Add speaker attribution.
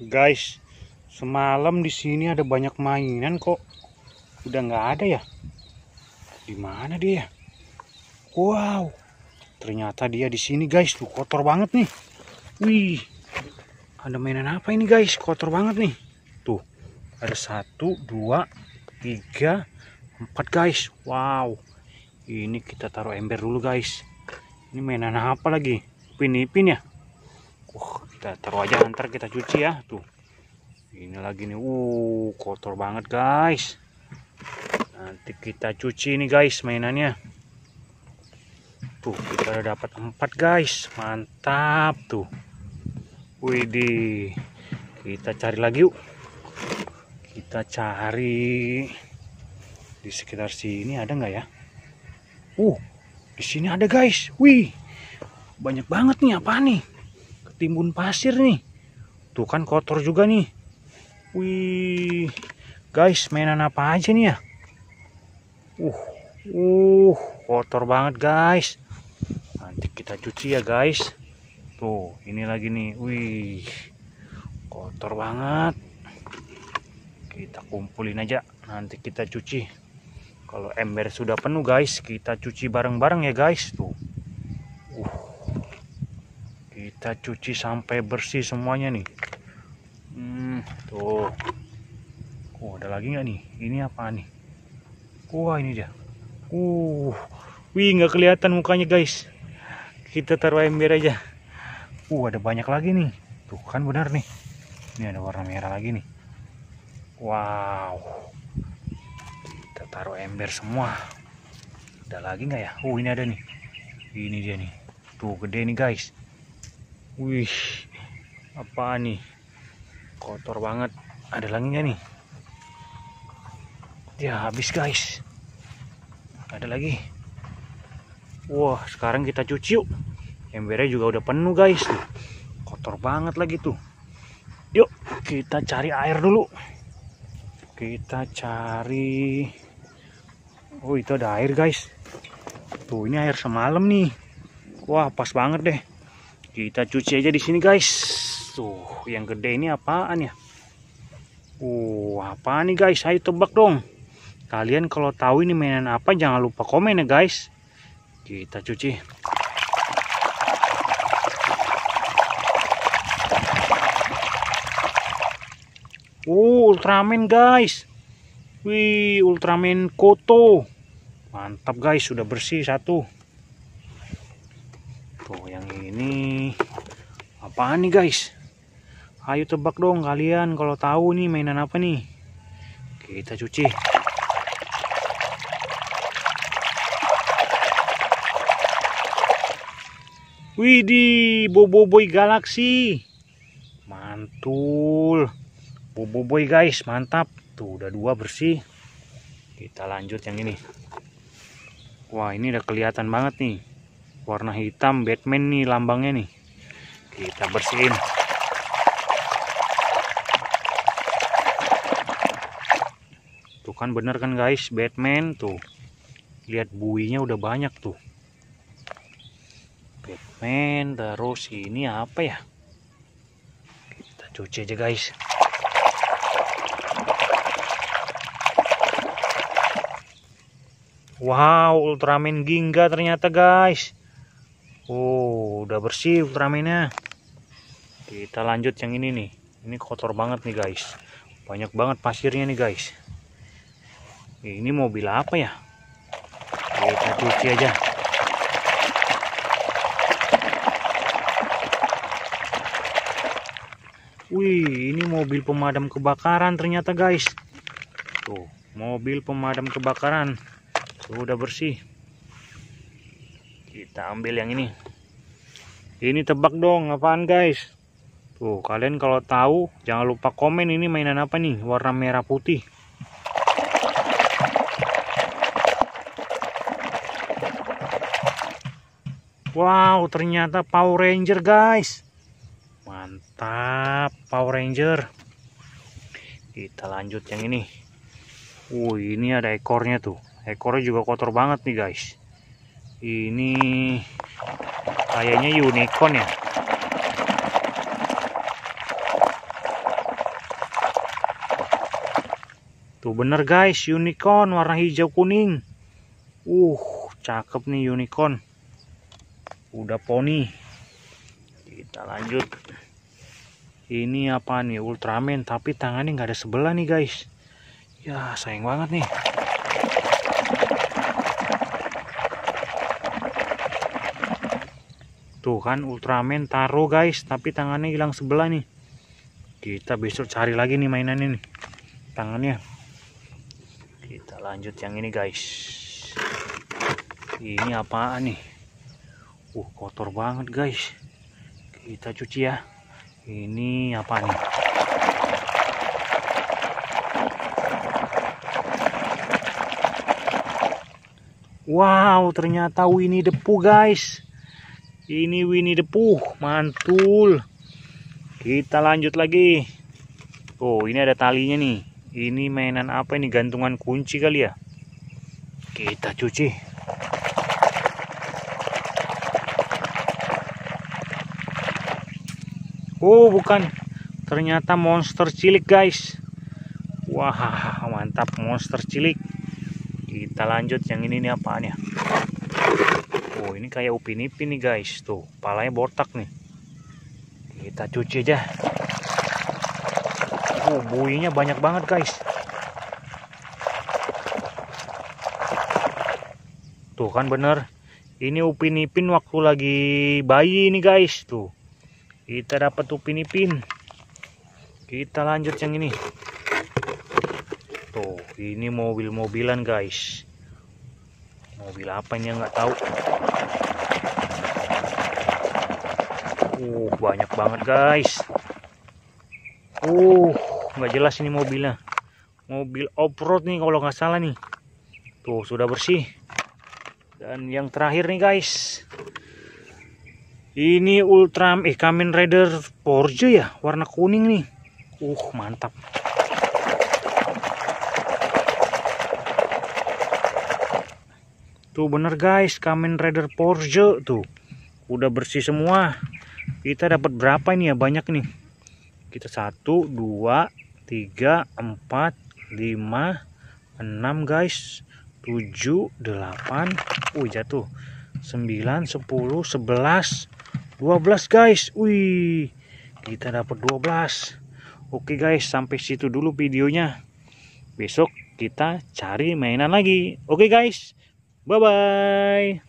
Speaker 1: Guys, semalam di sini ada banyak mainan kok. Udah nggak ada ya? Di mana dia? Wow, ternyata dia di sini guys. Tuh kotor banget nih. Wih, ada mainan apa ini guys? Kotor banget nih. Tuh, ada satu, dua, tiga, empat guys. Wow, ini kita taruh ember dulu guys. Ini mainan apa lagi? Ipin-ipin ya? Wah, kita taruh aja ntar kita cuci ya. Tuh. Ini lagi nih. Uh kotor banget guys. Nanti kita cuci nih guys mainannya. Tuh kita udah dapat empat guys. Mantap tuh. Widih kita cari lagi yuk. Kita cari di sekitar sini ada nggak ya? Uh di sini ada guys. Wih banyak banget nih apa nih timbun pasir nih. Tuh kan kotor juga nih. Wih guys mainan apa aja nih ya? Uh uh kotor banget guys. Nanti kita cuci ya guys. Tuh ini lagi nih. Wih kotor banget. Kita kumpulin aja. Nanti kita cuci. Kalau ember sudah penuh guys kita cuci bareng-bareng ya guys. Tuh. uh kita cuci sampai bersih semuanya nih. Hmm, tuh. Oh ada lagi nggak nih? Ini apa nih? Wah ini dia. Uh wih nggak kelihatan mukanya guys. Kita taruh ember aja. Uh ada banyak lagi nih. Tuh kan benar nih. Ini ada warna merah lagi nih. Wow. Kita taruh ember semua. Ada lagi nggak ya? Uh ini ada nih. Ini dia nih. Tuh gede nih guys Wih, apa nih? Kotor banget. Ada lagi nggak nih? Ya habis guys. Ada lagi. Wah, sekarang kita cuci yuk. Embernya juga udah penuh guys. Kotor banget lagi tuh. Yuk, kita cari air dulu. Kita cari. Oh, itu ada air guys. Tuh, ini air semalam nih. Wah, pas banget deh kita cuci aja di sini guys. Tuh yang gede ini apaan ya? Uh apa nih guys? Ayo tebak dong. Kalian kalau tahu ini mainan apa jangan lupa komen ya guys. Kita cuci. Uh ultraman guys. Wih ultraman koto. Mantap guys. Sudah bersih satu ini apaan nih guys ayo tebak dong kalian kalau tahu nih mainan apa nih kita cuci Widih, Boboiboy Galaxy. Mantul. Boboiboy guys, mantap. Tuh udah dua bersih. Kita lanjut yang ini. Wah, ini udah kelihatan banget nih warna hitam Batman nih lambangnya nih. Kita bersihin. Tuh kan bener kan guys? Batman tuh. Lihat buinya udah banyak tuh. Batman terus ini apa ya? Kita cuci aja guys. Wow, Ultraman Ginga ternyata guys. Udah bersih Ultramannya. Kita lanjut yang ini nih. Ini kotor banget nih guys. Banyak banget pasirnya nih guys. Ini mobil apa ya? Kita cuci aja. Wih, ini mobil pemadam kebakaran ternyata guys. Tuh, mobil pemadam kebakaran. Tuh, udah bersih kita ambil yang ini ini tebak dong apaan guys? Tuh kalian kalau tahu jangan lupa komen ini mainan apa nih warna merah putih. Wow ternyata Power Ranger guys. Mantap Power Ranger. Kita lanjut yang ini. Uh ini ada ekornya tuh. Ekornya juga kotor banget nih guys. Ini kayaknya unicorn ya. Tuh bener guys. Unicorn warna hijau kuning. Uh cakep nih unicorn. Udah poni. Kita lanjut. Ini apa nih? Ultraman tapi tangannya nggak ada sebelah nih guys. Ya sayang banget nih. Tuh kan Ultraman taruh guys. Tapi tangannya hilang sebelah nih. Kita besok cari lagi nih mainannya nih. Tangannya. Kita lanjut yang ini guys. Ini apaan nih? Uh kotor banget guys. Kita cuci ya. Ini apa nih? Wow ternyata Winnie the guys ini Winnie the Pooh mantul. Kita lanjut lagi. Oh ini ada talinya nih. Ini mainan apa ini? Gantungan kunci kali ya? Kita cuci. Oh bukan. Ternyata monster cilik guys. Wah mantap. Monster cilik. Kita lanjut. Yang ini nih apaan ya oh ini kayak upin ipin nih guys tuh palanya botak nih kita cuci aja Oh, buinya banyak banget, guys. Tuh kan bener. Ini Upin Ipin waktu lagi bayi ini, guys. Tuh. Kita dapat Upin Ipin. Kita lanjut yang ini. Tuh, ini mobil-mobilan, guys. Mobil apa ini nggak tahu. Uh, banyak banget, guys. Uh, nggak jelas ini mobilnya. Mobil off-road nih kalau nggak salah nih. Tuh sudah bersih. Dan yang terakhir nih guys. Ini Ultra eh Kamen Rider Porsche ya? Warna kuning nih. Uh mantap tuh bener guys Kamen Rider Porsche tuh. Udah bersih semua. Kita dapat berapa ini ya? Banyak nih. Kita satu dua tiga empat lima enam guys. Tujuh delapan. Uh jatuh. Sembilan sepuluh sebelas. Dua belas guys. Wih kita dapat dua belas. Oke guys sampai situ dulu videonya. Besok kita cari mainan lagi. Oke guys bye bye